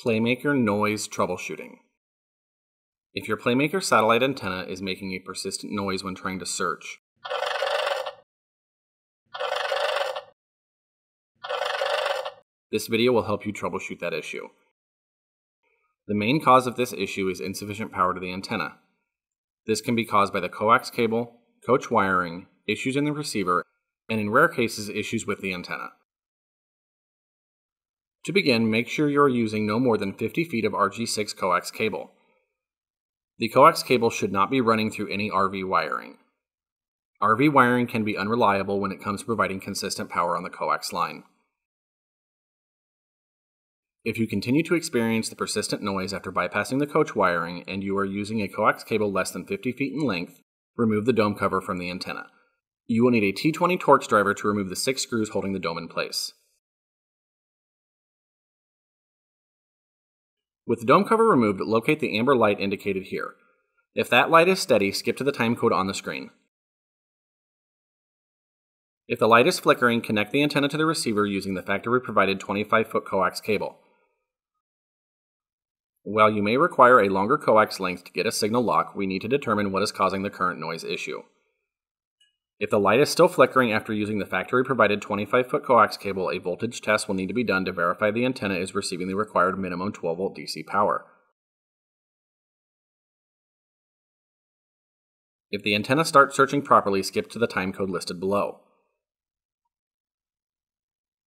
Playmaker Noise Troubleshooting. If your Playmaker satellite antenna is making a persistent noise when trying to search, this video will help you troubleshoot that issue. The main cause of this issue is insufficient power to the antenna. This can be caused by the coax cable, coach wiring, issues in the receiver, and in rare cases, issues with the antenna. To begin, make sure you are using no more than 50 feet of RG6 coax cable. The coax cable should not be running through any RV wiring. RV wiring can be unreliable when it comes to providing consistent power on the coax line. If you continue to experience the persistent noise after bypassing the coach wiring and you are using a coax cable less than 50 feet in length, remove the dome cover from the antenna. You will need a T20 Torx driver to remove the six screws holding the dome in place. With the dome cover removed, locate the amber light indicated here. If that light is steady, skip to the timecode on the screen. If the light is flickering, connect the antenna to the receiver using the factory provided 25 foot coax cable. While you may require a longer coax length to get a signal lock, we need to determine what is causing the current noise issue. If the light is still flickering after using the factory provided 25 foot coax cable, a voltage test will need to be done to verify the antenna is receiving the required minimum 12 volt DC power. If the antenna starts searching properly, skip to the timecode listed below.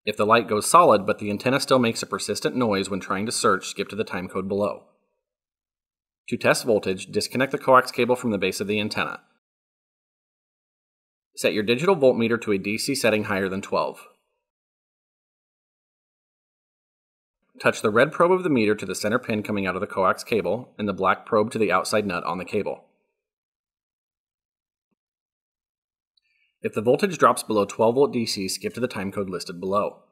If the light goes solid but the antenna still makes a persistent noise when trying to search, skip to the timecode below. To test voltage, disconnect the coax cable from the base of the antenna. Set your digital voltmeter to a DC setting higher than 12. Touch the red probe of the meter to the center pin coming out of the coax cable and the black probe to the outside nut on the cable. If the voltage drops below 12 volt DC, skip to the timecode listed below.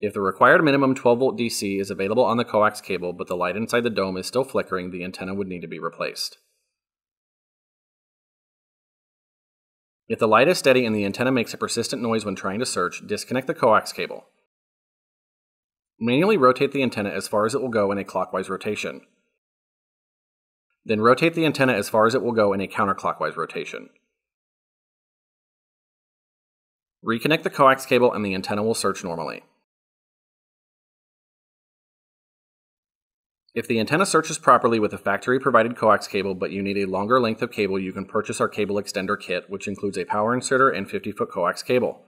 If the required minimum 12 volt DC is available on the coax cable but the light inside the dome is still flickering, the antenna would need to be replaced. If the light is steady and the antenna makes a persistent noise when trying to search, disconnect the coax cable. Manually rotate the antenna as far as it will go in a clockwise rotation. Then rotate the antenna as far as it will go in a counterclockwise rotation. Reconnect the coax cable and the antenna will search normally. If the antenna searches properly with a factory provided coax cable but you need a longer length of cable, you can purchase our cable extender kit, which includes a power inserter and 50 foot coax cable.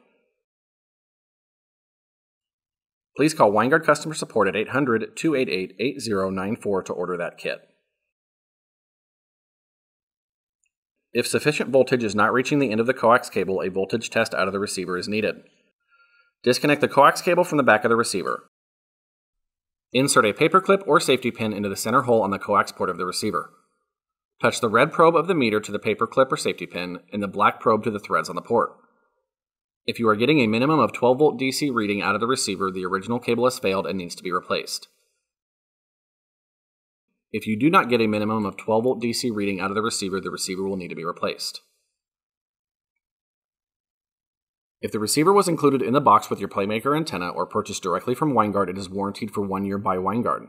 Please call Winegard customer support at 800 288 8094 to order that kit. If sufficient voltage is not reaching the end of the coax cable, a voltage test out of the receiver is needed. Disconnect the coax cable from the back of the receiver. Insert a paperclip or safety pin into the center hole on the coax port of the receiver. Touch the red probe of the meter to the paperclip or safety pin and the black probe to the threads on the port. If you are getting a minimum of 12 volt DC reading out of the receiver, the original cable has failed and needs to be replaced. If you do not get a minimum of 12 volt DC reading out of the receiver, the receiver will need to be replaced. If the receiver was included in the box with your Playmaker antenna or purchased directly from Winegard, it is warranted for one year by Winegard.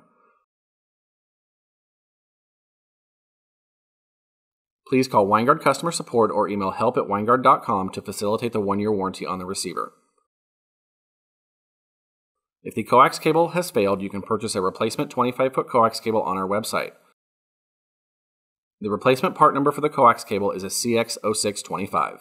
Please call Winegard customer support or email help at winegard.com to facilitate the one year warranty on the receiver. If the coax cable has failed, you can purchase a replacement 25 foot coax cable on our website. The replacement part number for the coax cable is a CX0625.